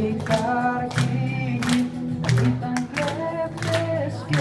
οι καρκίνοι ήταν κλέφτες και